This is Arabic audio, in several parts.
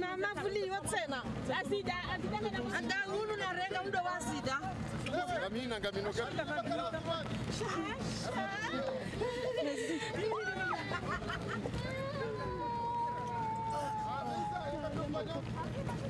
namavhuliwa tsena angaunu narenga mudo wa sida amina ngamino Thank you.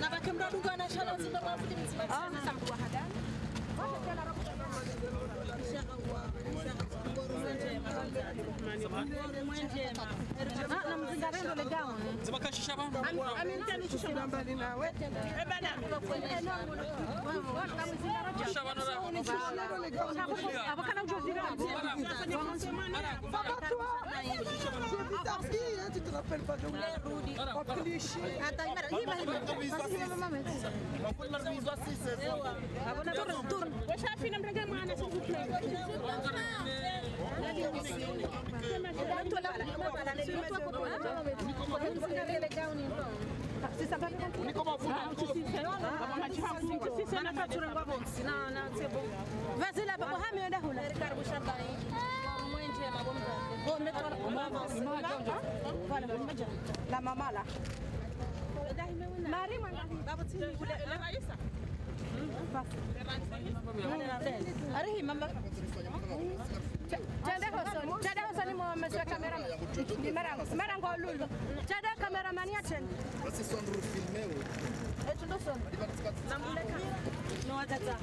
na bakemra duga na shala sinda ma fudin sinda sa buwa hadan ما شاء الله رب ان شاء الله ان شاء الله زما كان شيشه بان امين كان شيشه بان بالنا وين بنا شيشه بان ابا كان وجوز ديرا فقط Hii tunapenda paka unarudi. Wapilishi. Hata imara hivi hivi. Basi hivi mama mimi. Hakuna mzwa sisi sasa. Hakuna turn turn. Washafina mrega maana sisi niko mafuta. Vazila baba hameenda hula. Karibu shamba لا ماما لا مريم ولا رئيسة أريه ماما Tende hosoni, tende hosoni mwa mzee kamera. Mara ngolulu. Tende kamera mani achen. Basi sondru film. tondosonamuleka nowatata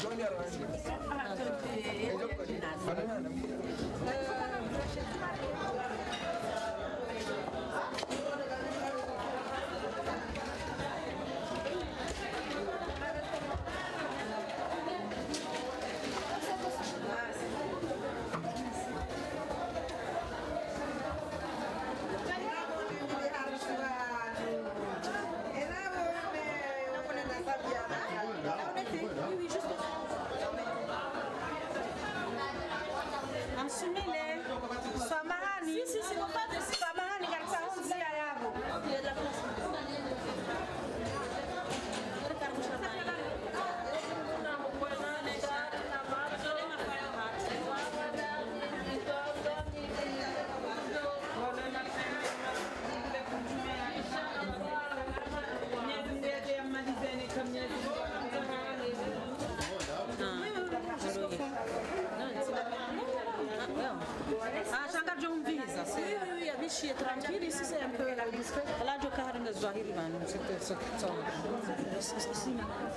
Junior Զահիր Իվանովիչ, տեսեք ծանոթ։